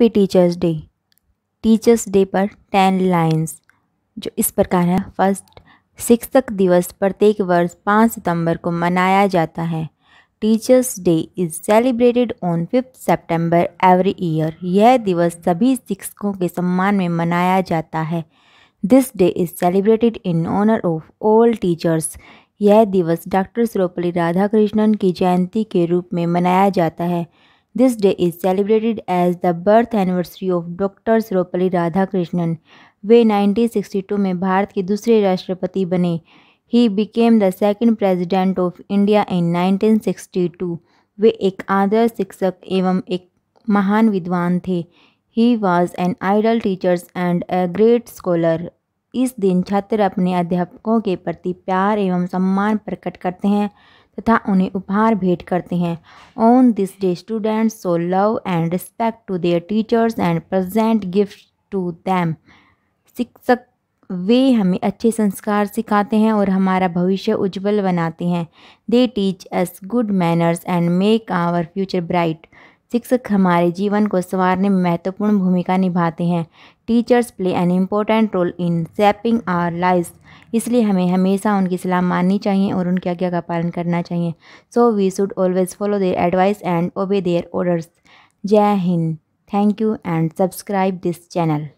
Happy teachers day teachers day पर ten lines जो इस प्रकार है। फ़र्स्ट शिक्षक दिवस प्रत्येक वर्ष पाँच सितंबर को मनाया जाता है। Teachers day is celebrated on fifth September every year यह दिवस सभी शिक्षकों के सम्मान में मनाया जाता है। This day is celebrated in honour of all teachers यह दिवस डॉक्टर सर्वपल्ली राधाकृष्णन की जयंती के रूप में मनाया जाता है। This day is celebrated as the birth anniversary of Dr. Sarvepalli Radhakrishnan. वे 1962 में भारत के दूसरे राष्ट्रपति बने he became the second president of India in 1962. वे एक आदर्श शिक्षक एवं एक महान विद्वान थे he was an idol teachers and a great scholar इस दिन छात्र अपने अध्यापकों के प्रति प्यार एवं सम्मान प्रकट करते हैं तथा उन्हें उपहार भेंट करते हैं। On this day students show love and respect to their teachers and present gift to them शिक्षक, वे हमें अच्छे संस्कार सिखाते हैं और हमारा भविष्य उज्जवल बनाते हैं। They teach us good manners and make our future bright शिक्षक हमारे जीवन को संवारने में महत्वपूर्ण भूमिका निभाते हैं। Teachers play an important role in shaping our life इसलिए हमें हमेशा उनकी सलाह माननी चाहिए और उनकी आज्ञा का पालन करना चाहिए। So we should always follow their advice and obey their orders जय Hind. Thank you and subscribe this channel